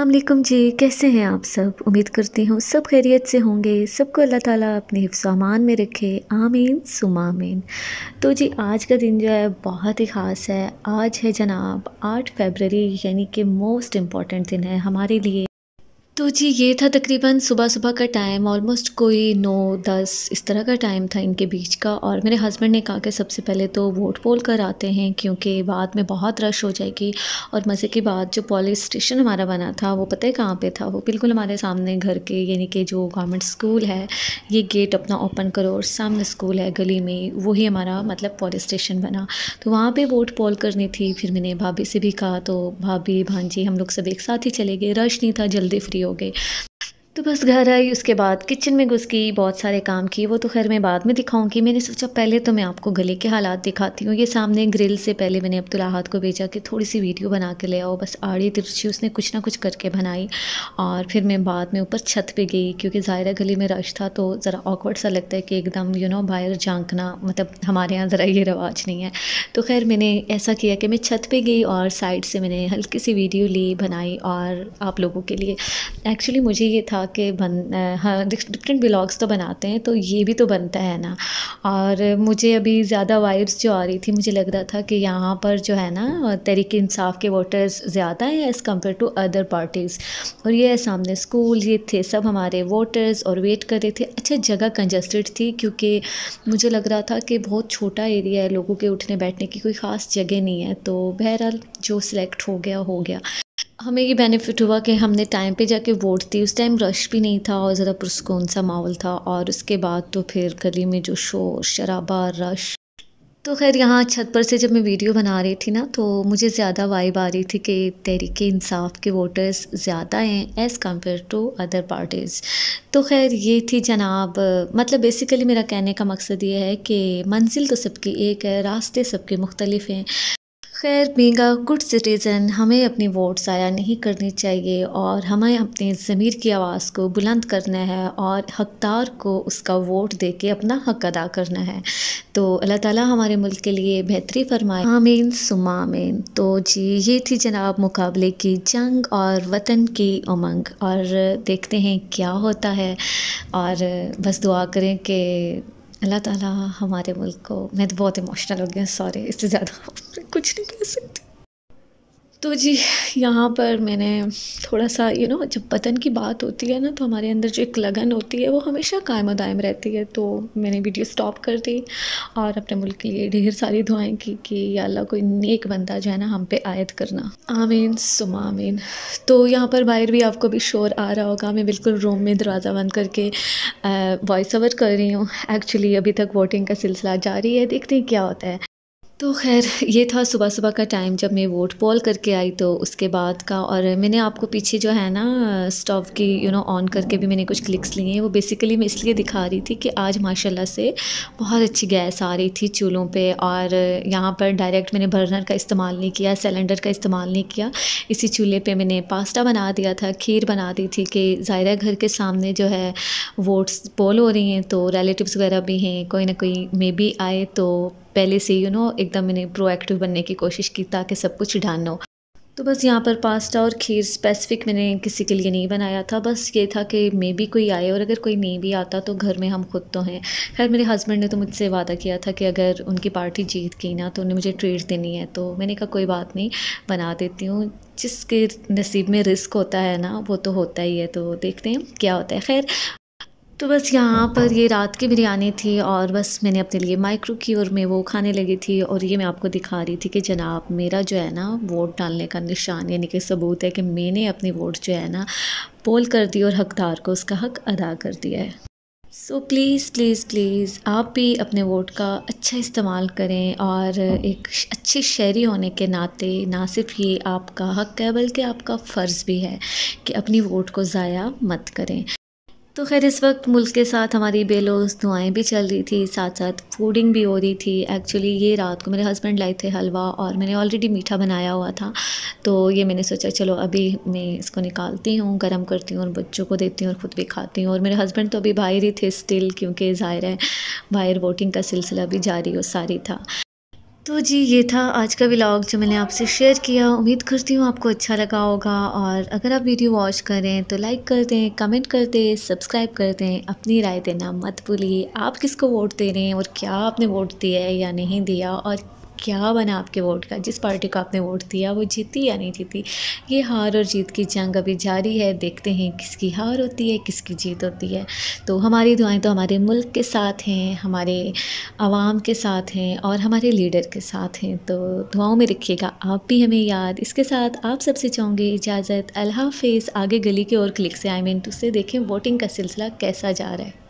वालेकुम जी, कैसे हैं आप सब? उम्मीद करती हूँ सब खैरियत से होंगे। सबको अल्लाह ताला अपने हिफ्स अमान में रखे। आमीन सुमामीन तो जी, आज का दिन जो है बहुत ही ख़ास है। आज है जनाब आठ फरवरी, यानी कि मोस्ट इंपॉर्टेंट दिन है हमारे लिए। तो जी, ये था तकरीबन सुबह सुबह का टाइम ऑलमोस्ट कोई नौ, दस इस तरह का टाइम था इनके बीच का। और मेरे हस्बैंड ने कहा कि सबसे पहले तो वोट पोल कर आते हैं, क्योंकि बाद में बहुत रश हो जाएगी। और मज़े की बात जो पुलिस स्टेशन हमारा बना था, वो पता है कहाँ पे था? वो बिल्कुल हमारे सामने घर के, यानी कि जो गवर्नमेंट स्कूल है, ये गेट अपना ओपन करो और सामने स्कूल है, गली में, वही हमारा मतलब पुलिस स्टेशन बना। तो वहाँ पर वोट पोल करनी थी, फिर मैंने भाभी से भी कहा तो भाभी, भांजी, हम लोग सब एक साथ ही चले गए। रश नहीं था, जल्दी फ्री हो हो गए तो बस घर आई, उसके बाद किचन में घुस गई, बहुत सारे काम किए। वो तो खैर मैं बाद में दिखाऊँगी। मैंने सोचा पहले तो मैं आपको गले के हालात दिखाती हूँ। ये सामने ग्रिल से पहले मैंने अब्दुल अहद को भेजा कि थोड़ी सी वीडियो बना के ले आओ। बस आड़ी तिरछी उसने कुछ ना कुछ करके बनाई और फिर मैं बाद में ऊपर छत पर गई क्योंकि ज़ायरा गली में रश था तो ज़रा ऑकवर्ड सा लगता है कि एकदम यू नो बाहर झांकना मतलब हमारे यहाँ ज़रा ये रवाज नहीं है। तो खैर मैंने ऐसा किया कि मैं छत पर गई और साइड से मैंने हल्की सी वीडियो ली, बनाई और आप लोगों के लिए। एक्चुअली मुझे ये था कि बन हाँ डिफरेंट ब्लॉग्स तो बनाते हैं तो ये भी तो बनता है ना। और मुझे अभी ज़्यादा वाइब्स जो आ रही थी, मुझे लग रहा था कि यहाँ पर जो है ना, तरीके इंसाफ के वोटर्स ज़्यादा हैं as compare to other parties और ये सामने स्कूल ये थे सब हमारे वोटर्स और वेट कर रहे थे। अच्छा जगह कंजस्टेड थी, क्योंकि मुझे लग रहा था कि बहुत छोटा एरिया है, लोगों के उठने बैठने की कोई ख़ास जगह नहीं है तो बहरहाल जो सिलेक्ट हो गया हो गया। हमें ये बेनिफिट हुआ कि हमने टाइम पे जाके वोट दी। उस टाइम रश भी नहीं था और ज़रा पुरस्कून सा माहौल था। और उसके बाद तो फिर गली में जो शोर, शराबा रश तो खैर यहाँ छत पर से जब मैं वीडियो बना रही थी ना तो मुझे ज़्यादा वाइब आ रही थी कि तहरीक इंसाफ के वोटर्स ज़्यादा हैं as compare to other parties तो खैर ये थी जनाब मतलब बेसिकली मेरा कहने का मकसद ये है कि मंजिल तो सबकी एक है, रास्ते सबके मुख्तलिफ़ हैं। खैर बींगा गुड सिटीज़न हमें अपनी वोट ज़ाया नहीं करनी चाहिए और हमें अपने ज़मीर की आवाज़ को बुलंद करना है और हकदार को उसका वोट दे के अपना हक अदा करना है। तो अल्लाह ताला हमारे मुल्क के लिए बेहतरी फरमाए। आमीन सुमा आमीन। तो जी, ये थी जनाब मुकाबले की जंग और वतन की उमंग और देखते हैं क्या होता है। और बस दुआ करें कि अल्लाह ताला हमारे मुल्क को, मैं तो बहुत इमोशनल हो गया सॉरी इससे ज़्यादा कुछ नहीं कह सकती। तो जी, यहाँ पर मैंने थोड़ा सा यू नो जब वतन की बात होती है ना तो हमारे अंदर जो एक लगन होती है, वो हमेशा कायम दायम रहती है। तो मैंने वीडियो स्टॉप कर दी और अपने मुल्क के लिए ढेर सारी दुआएँ की कि अल्लाह कोई नेक बंदा जो है ना, हम पे आयद करना। आमीन, सुम आमीन। तो यहाँ पर बाहर भी आपको भी शोर आ रहा होगा। मैं बिल्कुल रूम में दरवाज़ा बंद करके वॉइस ओवर कर रही हूँ। एक्चुअली अभी तक वोटिंग का सिलसिला जारी है। देखते हैं क्या होता है। तो खैर, ये था सुबह सुबह का टाइम जब मैं वोट पोल करके आई तो उसके बाद का और मैंने आपको पीछे जो है ना स्टोव की यू नो ऑन करके भी मैंने कुछ क्लिक्स लिए हैं। वो बेसिकली मैं इसलिए दिखा रही थी कि आज माशाल्लाह से बहुत अच्छी गैस आ रही थी चूल्हों पे और यहाँ पर डायरेक्ट मैंने बर्नर का इस्तेमाल नहीं किया सिलेंडर का इस्तेमाल नहीं किया। इसी चूल्हे पर मैंने पास्ता बना दिया था, खीर बना दी थी कि ज़ायरा घर के सामने जो है वोट्स पोल हो रही हैं तो रिलेटिव्स वगैरह भी हैं, कोई ना कोई मे बी आए तो पहले से यू नो एकदम मैंने प्रोएक्टिव बनने की कोशिश की ताकि सब कुछ डन हो। तो बस यहाँ पर पास्ता और खीर स्पेसिफ़िक मैंने किसी के लिए नहीं बनाया था। बस ये था कि मे भी कोई आए और अगर कोई नहीं भी आता तो घर में हम खुद तो हैं। खैर, मेरे हस्बैंड ने तो मुझसे वादा किया था कि अगर उनकी पार्टी जीत गई ना तो उन्हें मुझे ट्रीट देनी है। तो मैंने कहा, कोई बात नहीं, बना देती हूँ। जिसके नसीब में रिस्क होता है ना, वो तो होता ही है। तो देखते हैं क्या होता है। खैर तो बस यहाँ पर ये रात की बिरयानी थी और बस मैंने अपने लिए माइक्रो की और मैं वो खाने लगी थी और ये मैं आपको दिखा रही थी कि जनाब मेरा जो है ना वोट डालने का निशान यानी कि सबूत है कि मैंने अपनी वोट जो है ना पोल कर दी और हकदार को उसका हक अदा कर दिया है। सो प्लीज़ प्लीज़ प्लीज़ आप भी अपने वोट का अच्छा इस्तेमाल करें और एक अच्छी शहरी होने के नाते ना सिर्फ़ ये आपका हक है बल्कि आपका फ़र्ज़ भी है कि अपनी वोट को ज़ाया मत करें। तो खैर, इस वक्त मुल्क के साथ हमारी बेलोस दुआएँ भी चल रही थी साथ साथ फूडिंग भी हो रही थी। एक्चुअली ये रात को मेरे हस्बैंड लाए थे हलवा और मैंने ऑलरेडी मीठा बनाया हुआ था। तो ये मैंने सोचा, चलो अभी मैं इसको निकालती हूँ, गर्म करती हूँ और बच्चों को देती हूँ और ख़ुद भी खाती हूँ। और मेरे हस्बैंड तो अभी बाहर ही थे स्टिल क्योंकि ज़ाहिर है, बाहर वोटिंग का सिलसिला भी जारी और सारी था। तो जी, ये था आज का व्लॉग जो मैंने आपसे शेयर किया। उम्मीद करती हूँ आपको अच्छा लगा होगा और अगर आप वीडियो वॉच करें तो लाइक कर दें कमेंट कर दें सब्सक्राइब कर दें। अपनी राय देना मत भूलिए। आप किसको वोट दे रहे हैं और क्या आपने वोट दिया है या नहीं दिया? और क्या बना आपके वोट का? जिस पार्टी को आपने वोट दिया, वो जीती या नहीं जीती? ये हार और जीत की जंग अभी जारी है। देखते हैं किसकी हार होती है, किसकी जीत होती है। तो हमारी दुआएँ तो हमारे मुल्क के साथ हैं, हमारे आवाम के साथ हैं और हमारे लीडर के साथ हैं। तो दुआओं में रखिएगा, आप भी हमें याद। इसके साथ आप सबसे चाहूँगी इजाज़त। अल्लाह हाफिज़। आगे गली के और क्लिक से आई मीन उससे देखें वोटिंग का सिलसिला कैसा जा रहा है।